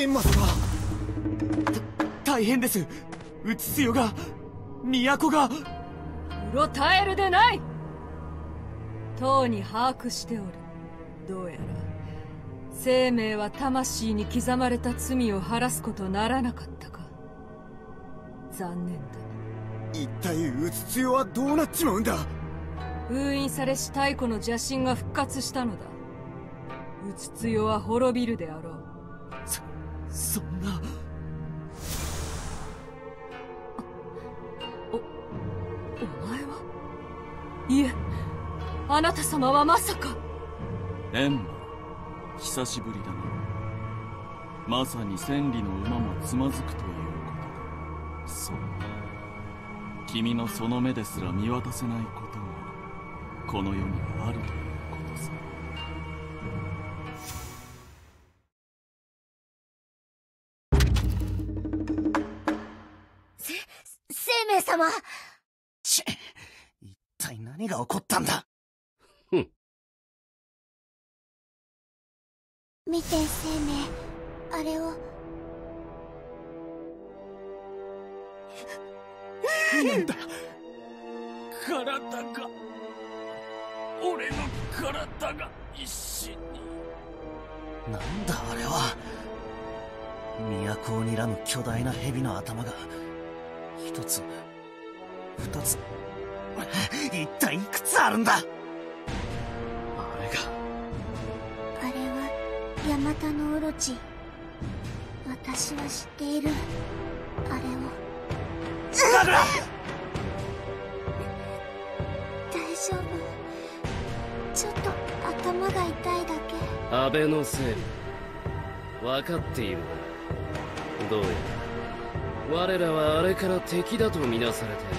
エンマ様大変です。うつつよが都が。うろたえるでない。とうに把握しておる。どうやら生命は魂に刻まれた罪を晴らすことならなかったか。残念だ。一体うつつよはどうなっちまうんだ？封印されし太古の邪神が復活したのだ。うつつよは滅びるであろうそんな。おお前は？いえあなた様はまさか。エンマ久しぶりだな。まさに千里の馬もつまずくということだ。そう。君のその目ですら見渡せないことがこの世にはあるという。が起こったんだ。見て生命。あれを。なんだ。体が。俺の体が一緒に。なんだあれは。都を睨む巨大な蛇の頭が。一つ二つ一体いくつあるんだ？あれが。あれはヤマタノオロチ。私は知っている。あれを。だから大丈夫。ちょっと頭が痛いだけ。安倍のせい。分かっているな。どうやら。我らはあれから敵だとみなされている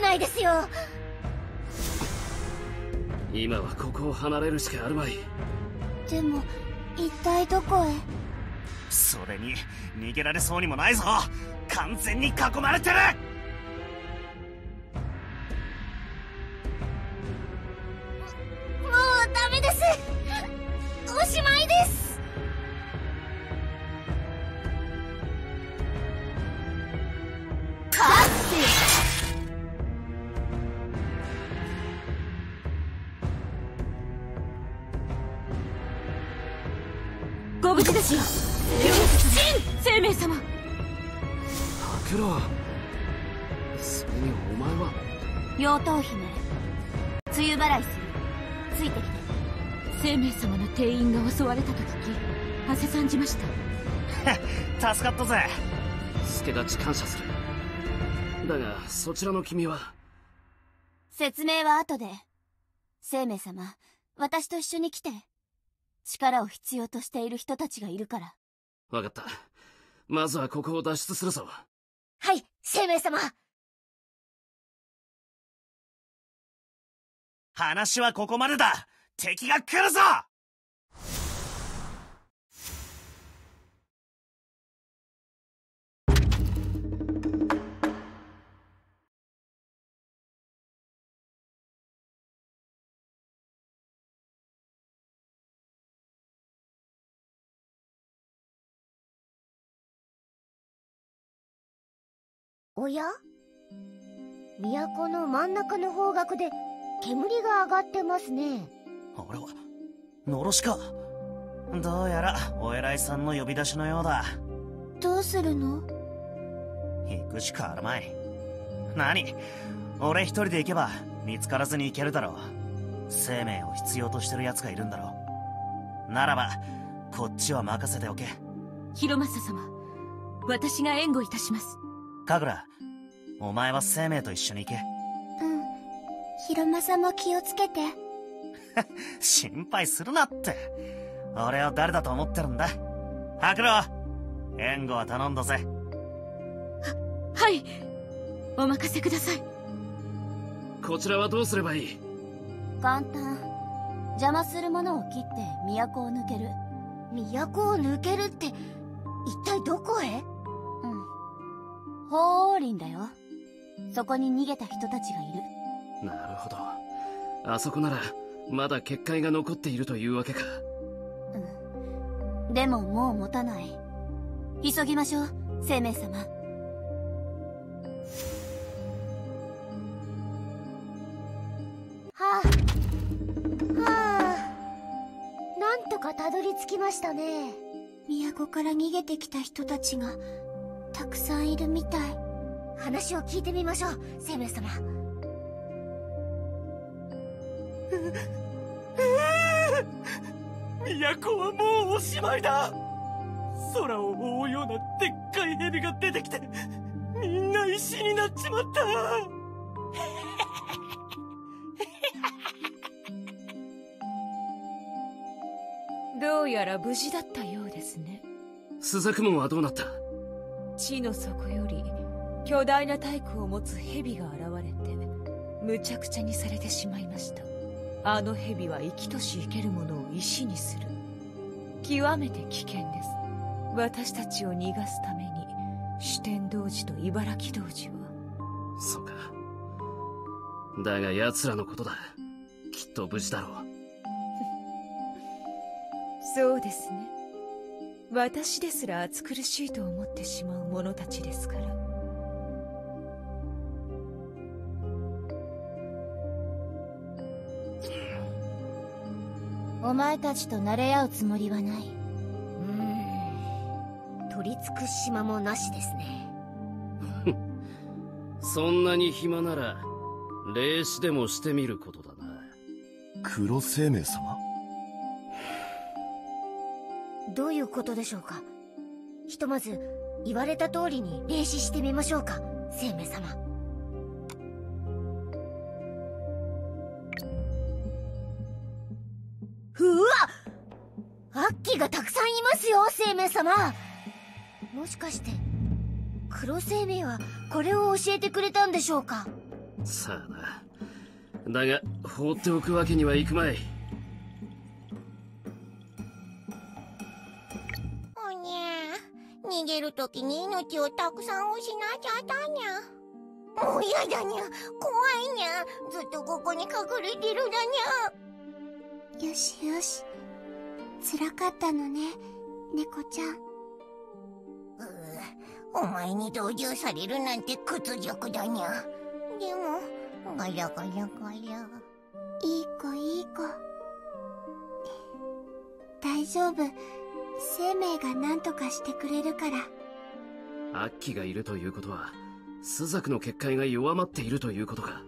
ないですよ。今はここを離れるしかあるまい。でも一体どこへ？それに逃げられそうにもないぞ。完全に囲まれてるご無事ですよ生命様。タクラそれにお前は。妖刀姫梅雨払いする。ついてきて。生命様の店員が襲われたと聞き汗さんじました。助かったぜ。助立ち感謝する。だがそちらの君は。説明は後で。生命様私と一緒に来て力を必要としている人たちがいるから。分かった。まずはここを脱出するぞ。はい生命様。話はここまでだ。敵が来るぞおや？都の真ん中の方角で煙が上がってますね。俺はのろしか。どうやらお偉いさんの呼び出しのようだ。どうするの？行くしかあるまい。何？俺一人で行けば見つからずに行けるだろう。生命を必要としてる奴がいるんだろう。ならばこっちは任せておけ。広政様私が援護いたします神楽。お前は生命と一緒に行け。うん。広政も気をつけて。心配するなって。俺は誰だと思ってるんだ。白露援護は頼んだぜ。はい。お任せください。こちらはどうすればいい？簡単。邪魔するものを切って都を抜ける。都を抜けるって一体どこへ？うん法王林だよ。そこに逃げた人たちがいる。なるほど。あそこならまだ結界が残っているというわけか。うん。でももう持たない。急ぎましょう生命様。はあ。はあ。なんとかたどり着きましたね。都から逃げてきた人たちがたくさんいるみたい。話を聞いてみましょう生命様。都はもうおしまいだ空を覆うようなでっかい蛇が出てきてみんな石になっちまったどうやら無事だったようですね朱雀門はどうなった地の底より巨大な体躯を持つ蛇が現れてむちゃくちゃにされてしまいました。あの蛇は生きとし生けるものを石にする。極めて危険です。私たちを逃がすために主天童子と茨城童子は。そうか。だが奴らのことだ。きっと無事だろう。そうですね私ですら暑苦しいと思ってしまう者たちですから。お前たちと慣れ合うつもりはない。うーん。取り付く島もなしですね。そんなに暇なら霊視でもしてみることだな。黒生命様？どういうことでしょうか？ひとまず言われた通りに霊視してみましょうか生命様。うわ！っアッキーがたくさんいますよ生命様。もしかして黒生命はこれを教えてくれたんでしょうか？さあな。だが放っておくわけにはいくまい。ゃ逃げるときに命をたくさん失っちゃったにゃ。もうやだにゃ。怖いにゃ。ずっとここに隠れてるだにゃ。よしよし。辛かったのね猫ちゃん。お前に同情されるなんて屈辱だにゃ。でもガヤガヤガヤ。いい子いい子。大丈夫。生命が何とかしてくれるからアッキがいるということは朱雀の結界が弱まっているということか。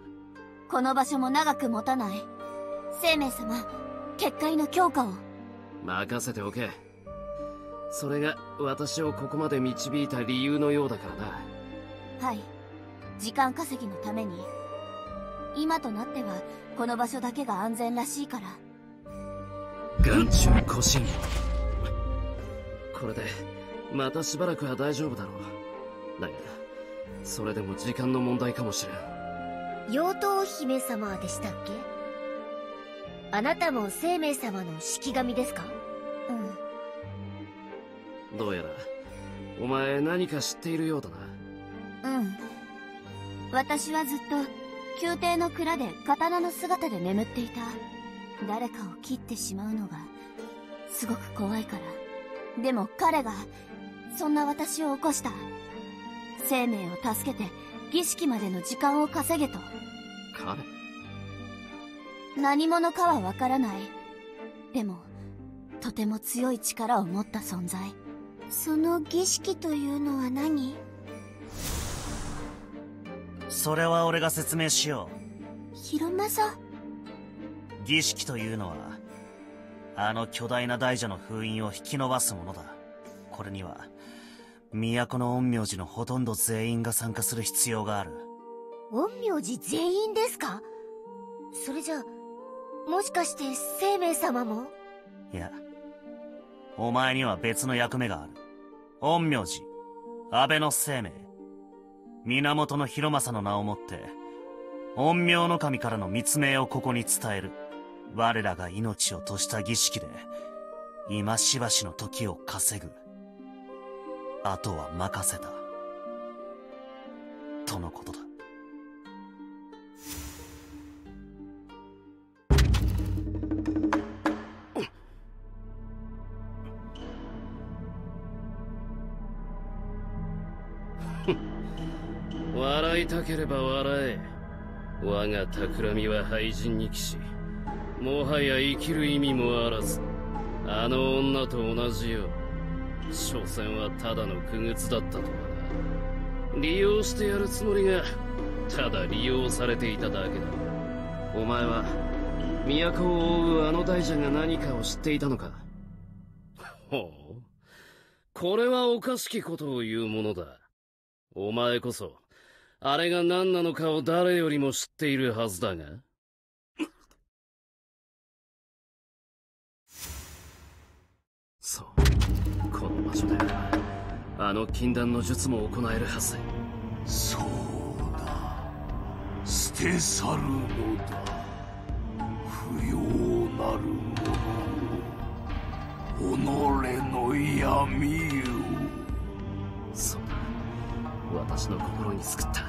この場所も長く持たない。生命様結界の強化を。任せておけ。それが私をここまで導いた理由のようだからな。はい。時間稼ぎのために。今となってはこの場所だけが安全らしいから。眼中古神これでまたしばらくは大丈夫だろう。だがそれでも時間の問題かもしれん。妖刀姫様でしたっけ？あなたも生命様の式神ですか？うん。どうやらお前何か知っているようだな。うん。私はずっと宮廷の蔵で刀の姿で眠っていた。誰かを切ってしまうのがすごく怖いから。でも彼がそんな私を起こした。生命を助けて儀式までの時間を稼げと。彼。何者かはわからない。でもとても強い力を持った存在。その儀式というのは何？それは俺が説明しよ広政？う儀式というのはあの巨大な大蛇の封印を引き伸ばすものだ。これには都の陰陽師のほとんど全員が参加する必要がある。陰陽師全員ですか？それじゃもしかして生命様も？いやお前には別の役目がある。陰陽師安倍の生命。源の広政の名をもって陰陽の神からの密命をここに伝える。我らが命を賭した儀式で今しばしの時を稼ぐあとは任せた。とのことだ。笑いたければ笑え。我が企みは廃人に帰し、もはや生きる意味もあらず、あの女と同じよう。所詮はただの傀儡だったと。はな利用してやるつもりがただ利用されていただけだ。お前は都を覆うあの大蛇が何かを知っていたのか。ほう。これはおかしきことを言うものだ。お前こそあれが何なのかを誰よりも知っているはずだが。場所であの禁断の術も行えるはず。そうだ。捨て去るのだ。不要なるもの。己の闇よそうだ私の心に救った。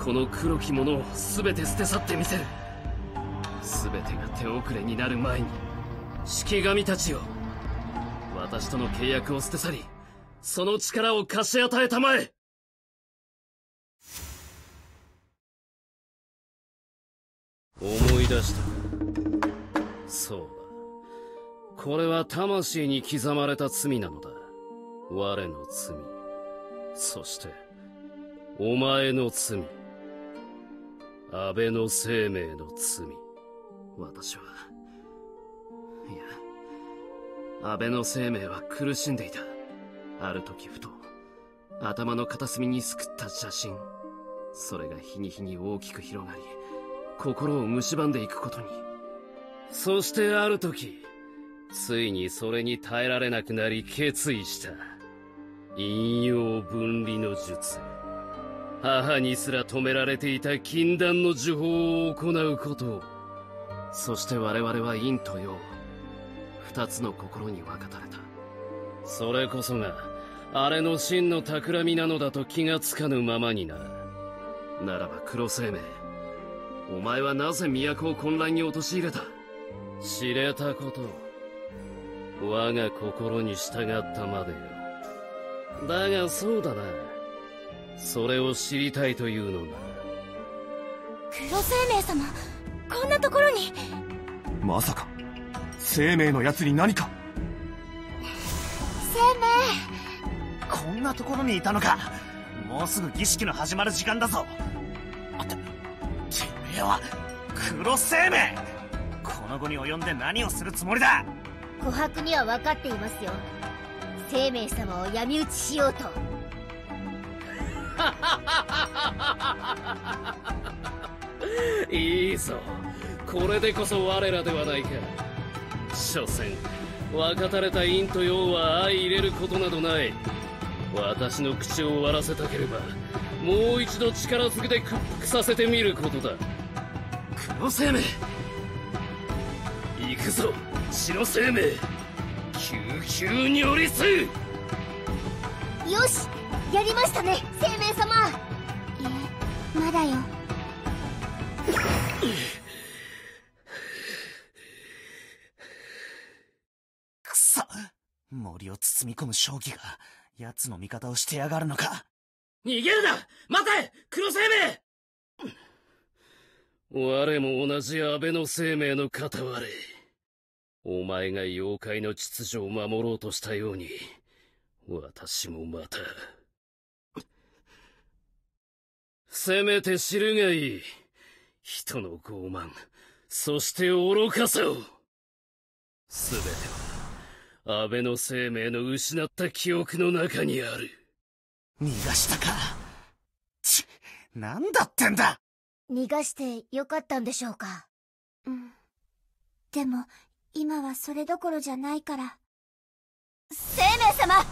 この黒きものを全て捨て去ってみせる。全てが手遅れになる前に式神たちよ私との契約を捨て去りその力を貸し与えたまえ。思い出した。そうだ。これは魂に刻まれた罪なのだ。我の罪。そしてお前の罪。安倍の生命の罪。私はいや安倍の生命は苦しんでいた。ある時ふと頭の片隅にすくった写真。それが日に日に大きく広がり心を蝕んでいくことに。そしてある時ついにそれに耐えられなくなり決意した。陰陽分離の術。母にすら止められていた禁断の呪法を行うことを。そして我々は陰と陽。二つの心に分かたれた。それこそがあれの真の企みなのだと気がつかぬままになならば黒生命お前はなぜ都を混乱に陥れた？知れたこと我が心に従ったまでよ。だがそうだな。それを知りたいというのな黒生命様こんなところに。まさか生命のやつに何か。生こんなところにいたのか。もうすぐ儀式の始まる時間だぞ。てて。めえは黒生命。この後に及んで何をするつもりだ。命琥珀には分かっていますよ。生命様を闇討ちしようと。いいぞ。これでこそ我らではないか所詮。分かたれた陰と陽は相入れることなどない。私の口を割らせたければもう一度力ずくで屈服させてみることだ。黒生命。行くぞ白生命。救急に寄りす。よしやりましたね生命様。いえまだよ。森を包み込む正気が奴の味方をしてやがるのか。逃げるな!待て!黒生命!我も同じ安倍の生命の片割れ。お前が妖怪の秩序を守ろうとしたように私もまた。せめて知るがいい。人の傲慢そして愚かさを。すべては安倍の生命の失った記憶の中にある。逃がしたか。ちなんだってんだ。逃がしてよかったんでしょうか。うん。でも今はそれどころじゃないから。生命様！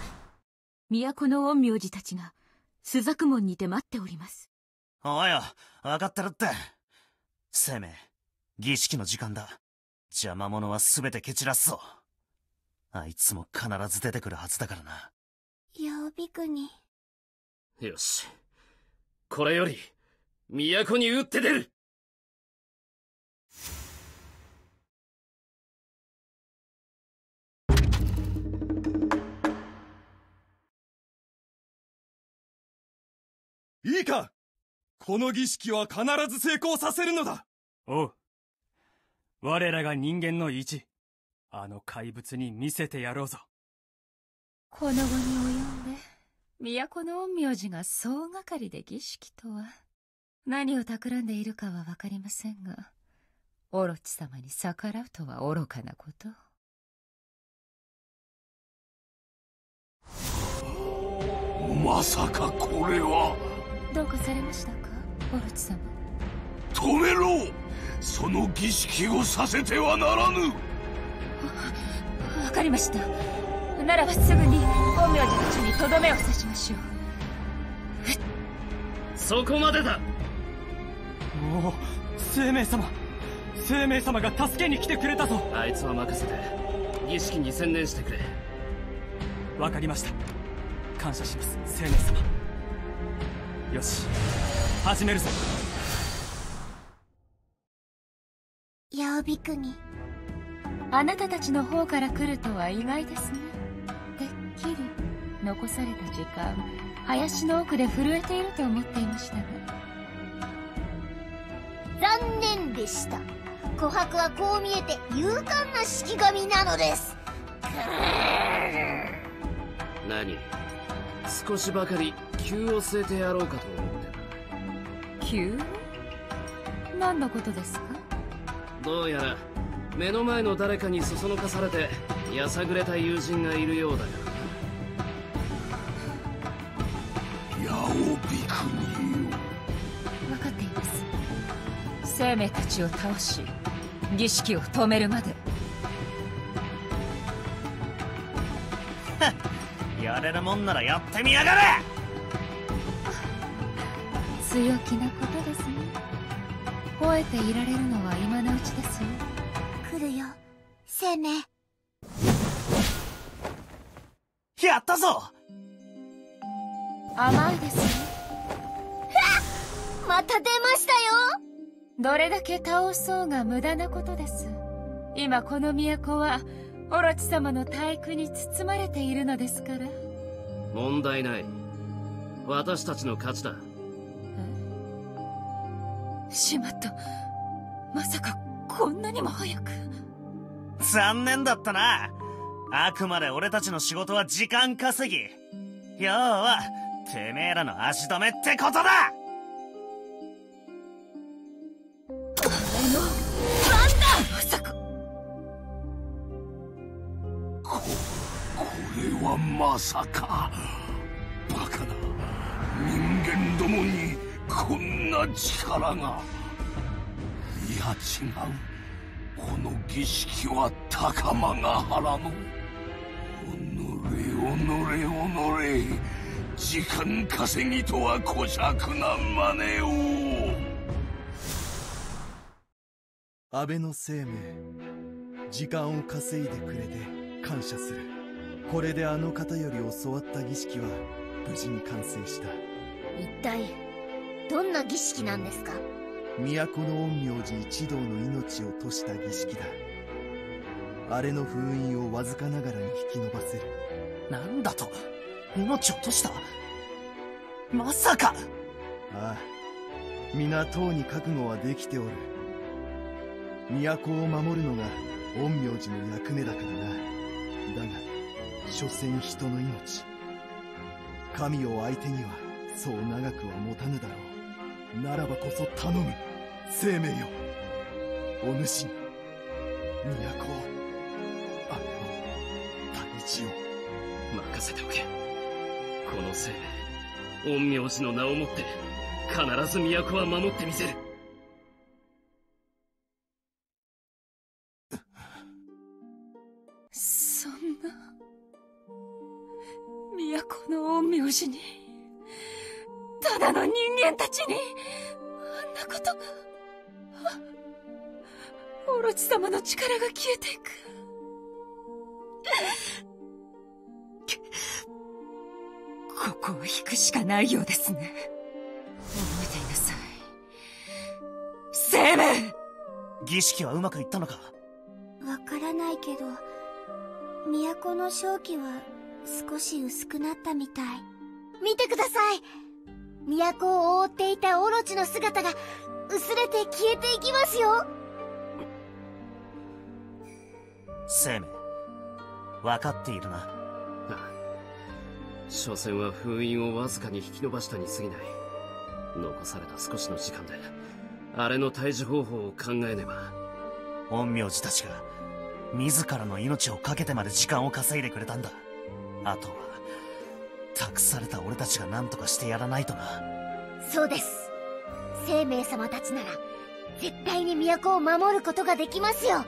都の陰陽師たちが朱雀門にて待っております。おいよ分かってるって。生命儀式の時間だ。邪魔者は全て蹴散らすぞあいつも必ず出てくるはずだからな。八帯国よし。これより都に打って出る。いいか。この儀式は必ず成功させるのだ。おう。我らが人間の意地、あの怪物に見せてやろうぞ。この後に及んで、都の陰陽師が総がかりで儀式とは、何を企んでいるかはわかりませんが、オロチ様に逆らうとは愚かなこと。まさかこれはどうかされましたかオロチ様止めろその儀式をさせてはならぬわかりました。ならばすぐに陰陽師たちにとどめを刺しましょう。そこまでだ。おお生命様生命様が助けに来てくれたぞ。あいつは任せて儀式に専念してくれ。わかりました。感謝します生命様。よし始めるぞ。ヤオビクニあなたたちの方から来るとは意外ですね。てっきり残された時間林の奥で震えていると思っていましたが。残念でした。琥珀はこう見えて勇敢な式神なのです。何？少しばかり急を据えてやろうかと思って。急何のことですか？どうやら目の前の誰かにそそのかされてやさぐれた友人がいるようだが。ヤオビクニよ分かっています。生命たちを倒し儀式を止めるまで。やれるもんならやってみやがれ。強気なことですね。吠えていられるのは今のうちですよ来るよ。生命やったぞ！甘いですね。また出ましたよ。どれだけ倒そうが無駄なことです。今この都はオロチ様の体育に包まれているのですから。問題ない。私たちの勝ちだ。しまったまさかこんなにも早く。残念だったな。あくまで俺たちの仕事は時間稼ぎ。要はてめえらの足止めってことだ。まさか。ここれはまさか。バカな。人間どもにこんな力がいや違う。この儀式は高間が原の己己己時間稼ぎとは小尺な真似を。安倍の生命。時間を稼いでくれて感謝する。これであの方より教わった儀式は無事に完成した。一体どんな儀式なんですか？都の陰陽師一同の命を賭した儀式だあれの封印をわずかながらに引き延ばせるなんだと命を落としたまさかああ皆とうに覚悟はできておる都を守るのが陰陽師の役目だからなだが所詮人の命神を相手にはそう長くは持たぬだろうならばこそ頼む生命よ。お主に都をあれを大地を任せておけ。この生命陰陽師の名をもって必ず都は守ってみせる。が消えていく。ここを引くしかないようですね。覚えていなさい。生命儀式はうまくいったのか？わからないけど都の正気は少し薄くなったみたい。見てください。都を覆っていたオロチの姿が薄れて消えていきますよ生命。分かっているな。ああ所詮は封印をわずかに引き延ばしたに過ぎない。残された少しの時間であれの退治方法を考えねば。陰陽師たちが自らの命を懸けてまで時間を稼いでくれたんだ。あとは託された俺たちが何とかしてやらないとな。そうです。生命様たちなら絶対に都を守ることができますよ。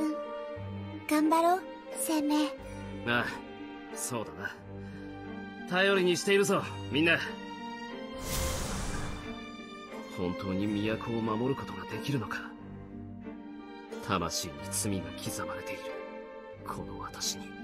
うん頑張ろう。生命ああそうだな。頼りにしているぞみんな。本当に都を守ることができるのか。魂に罪が刻まれているこの私に。